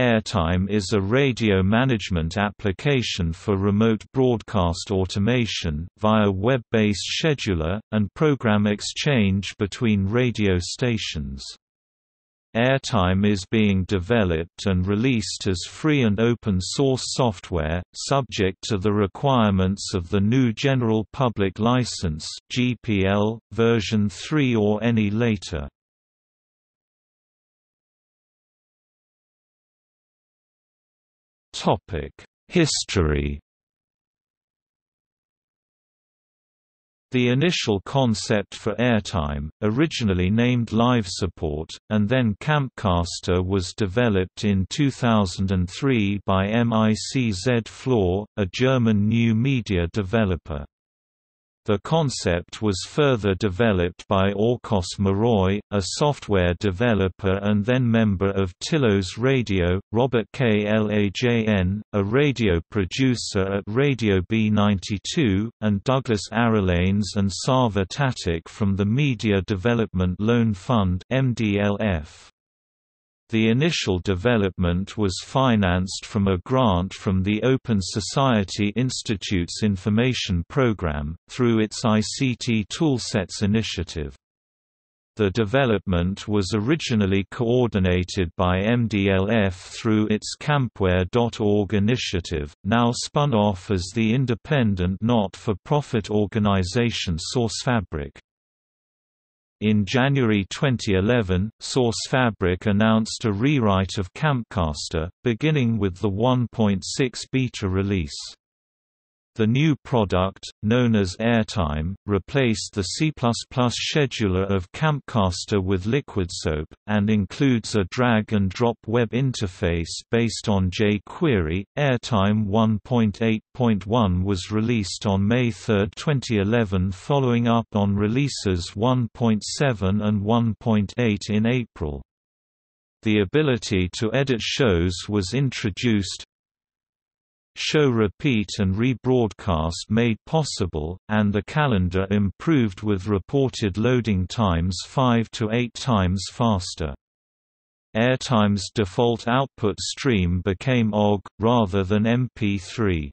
Airtime is a radio management application for remote broadcast automation, via web-based scheduler, and program exchange between radio stations. Airtime is being developed and released as free and open source software, subject to the requirements of the GNU General Public License (GPL) version 3 or any later. History The initial concept for airtime, originally named Live Support, and then Campcaster was developed in 2003 by Micz Flor, a German new media developer. The concept was further developed by Ákos Maróy, a software developer and then member of Tilos Radio, Robert Klajn, a radio producer at Radio B92, and Douglas Arellanes and Sava Tatic from the Media Development Loan Fund MDLF. The initial development was financed from a grant from the Open Society Institute's Information Program, through its ICT Toolsets initiative. The development was originally coordinated by MDLF through its Campware.org initiative, now spun off as the independent not-for-profit organization SourceFabric. In January 2011, SourceFabric announced a rewrite of Campcaster, beginning with the 1.6 beta release. The new product, known as Airtime, replaced the C++ scheduler of Campcaster with LiquidSoap, and includes a drag-and-drop web interface based on jQuery. Airtime 1.8.1 was released on May 3, 2011 following up on releases 1.7 and 1.8 in April. The ability to edit shows was introduced, show repeat and rebroadcast made possible, and the calendar improved with reported loading times 5 to 8 times faster. Airtime's default output stream became OGG, rather than MP3.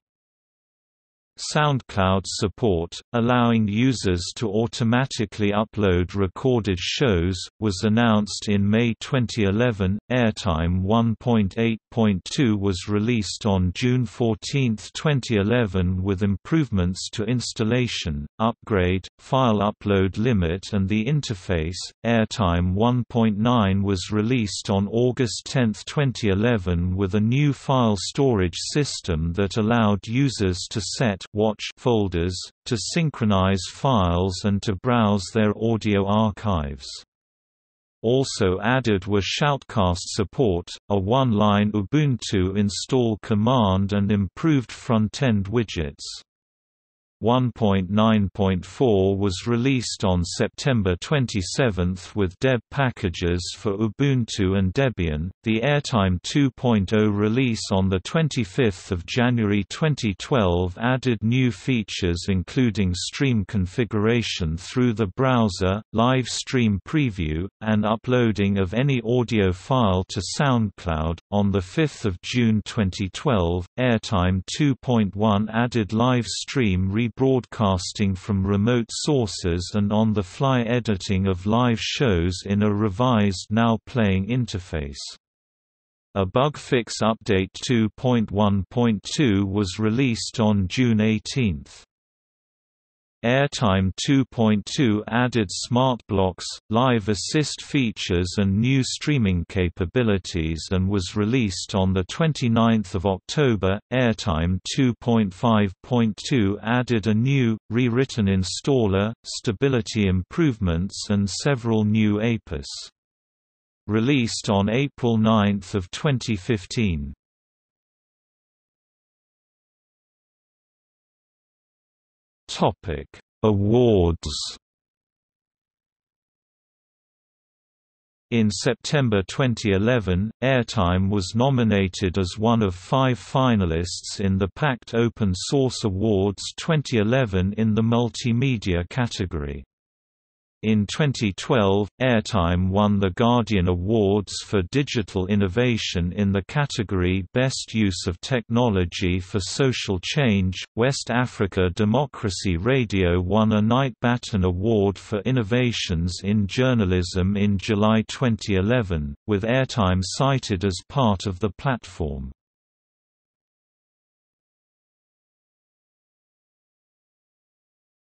SoundCloud support, allowing users to automatically upload recorded shows, was announced in May 2011. Airtime 1.8.2 was released on June 14, 2011 with improvements to installation, upgrade, file upload limit and the interface. Airtime 1.9 was released on August 10, 2011 with a new file storage system that allowed users to set watch folders, to synchronize files and to browse their audio archives. Also added were Shoutcast support, a one-line Ubuntu install command and improved front-end widgets. 1.9.4 was released on September 27 with deb packages for Ubuntu and Debian. The Airtime 2.0 release on the 25th of January 2012 added new features including stream configuration through the browser, live stream preview, and uploading of any audio file to SoundCloud. On the 5th of June 2012, Airtime 2.1 added live stream broadcasting from remote sources and on-the-fly editing of live shows in a revised Now Playing interface. A bug fix update 2.1.2 was released on June 18. Airtime 2.2 added smart blocks, live assist features and new streaming capabilities and was released on 29 October. Airtime 2.5.2 added a new, rewritten installer, stability improvements and several new APIs. Released on April 9 of 2015. Topic: Awards. In September 2011, Airtime was nominated as one of five finalists in the Packt Open Source Awards 2011 in the multimedia category. In 2012, Airtime won the Guardian Awards for Digital Innovation in the category Best Use of Technology for Social Change. West Africa Democracy Radio won a Knight Batten Award for Innovations in Journalism in July 2011, with Airtime cited as part of the platform.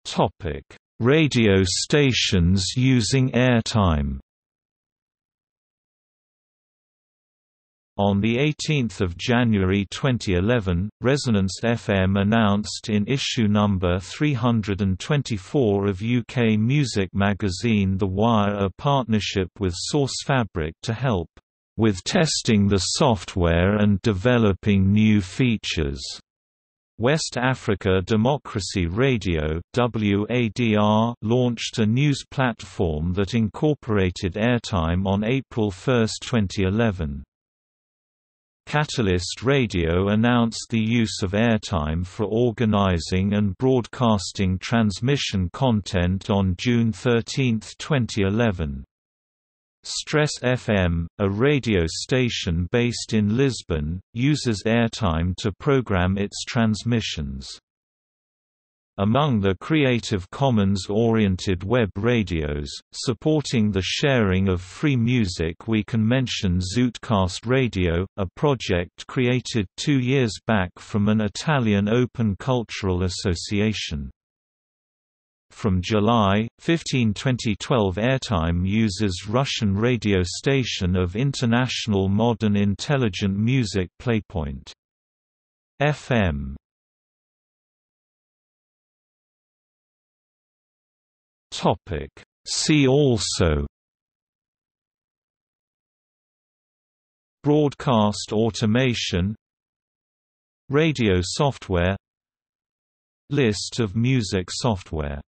Topic Radio stations using airtime On 18 January 2011, Resonance FM announced in issue number 324 of UK music magazine The Wire a partnership with Source Fabric to help with testing the software and developing new features. West Africa Democracy Radio WADR launched a news platform that incorporated airtime on April 1, 2011. Catalyst Radio announced the use of airtime for organizing and broadcasting transmission content on June 13, 2011. Stress FM, a radio station based in Lisbon, uses airtime to program its transmissions. Among the Creative Commons-oriented web radios, supporting the sharing of free music we can mention Zootcast Radio, a project created two years back from an Italian open cultural association. From July 15, 2012 airtime uses Russian radio station of International Modern Intelligent Music Playpoint. FM Topic. See also. Broadcast automation. Radio software. List of music software